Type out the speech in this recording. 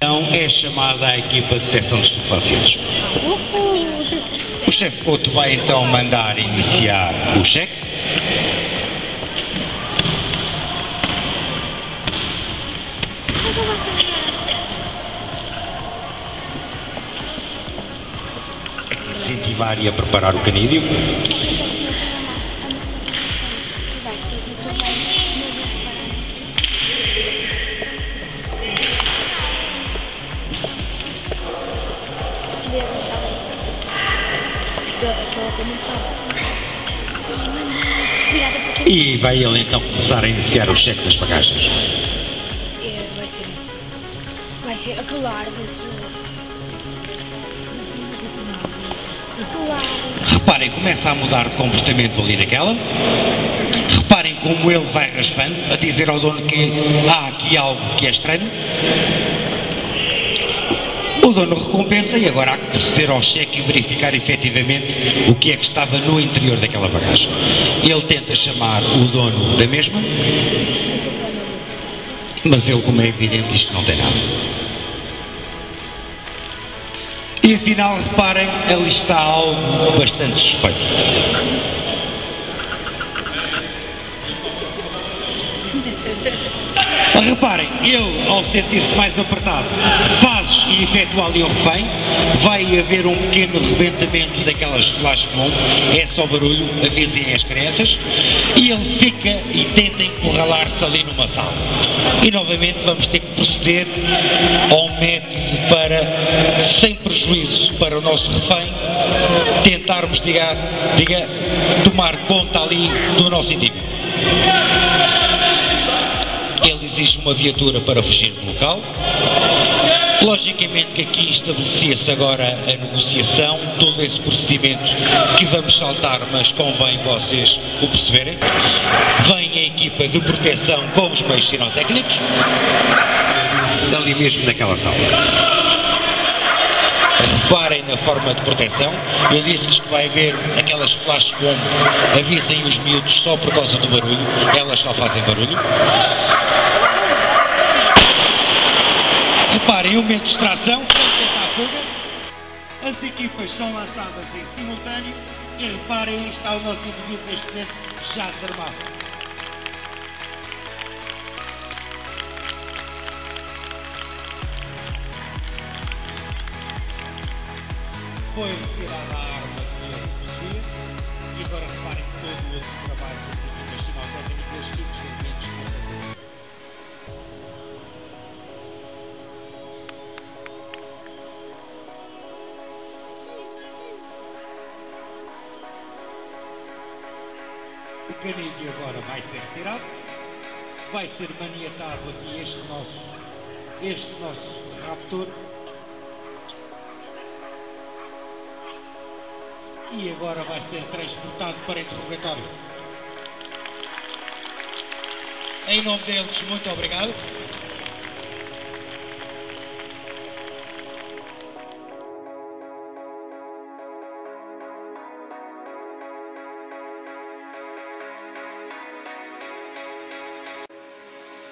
Então é chamada a equipa de detecção de estupefacientes. O chefe Couto vai então mandar iniciar o cheque. Incentivar e a preparar o canídeo. E vai ele então começar a iniciar o cheque das bagagens. Reparem, começa a mudar de comportamento ali naquela. Reparem como ele vai raspando, a dizer ao dono que há aqui algo que é estranho. O dono recompensa e agora há que proceder ao cheque e verificar efetivamente o que é que estava no interior daquela bagagem. Ele tenta chamar o dono da mesma, mas ele, como é evidente, que não tem nada. E afinal, reparem, ali está algo bastante suspeito. Reparem, ele, ao sentir-se mais apertado, faz e efetua ali um refém, vai haver um pequeno rebentamento daquelas flash bomb, é só barulho, avisem as crianças, e ele fica e tenta encurralar-se ali numa sala. E novamente vamos ter que proceder ao método para, sem prejuízo para o nosso refém, tentarmos, diga, diga, tomar conta ali do nosso indivíduo. Ele exige uma viatura para fugir do local. Logicamente que aqui estabelecia-se agora a negociação, todo esse procedimento que vamos saltar, mas convém vocês o perceberem. Vem a equipa de proteção com os meios sinotécnicos, ali mesmo naquela sala. Reparem na forma de proteção. Eu disse-lhes que vai haver aquelas flash bomb. Avisem os miúdos só por causa do barulho. Elas só fazem barulho. Reparem, o momento de extração. Tenta a fuga. As equipas são lançadas em simultâneo. E reparem, está o nosso indivíduo neste momento já desarmado. foi retirada a arma que ele possuía e agora reparem todo o outro trabalho das equipas sinotécnicas e dos segmentos de O canídeo agora vai ser retirado, vai ser maniatado aqui este nosso, este nosso raptor e agora vai ser transportado para interrogatório. Em nome deles, muito obrigado.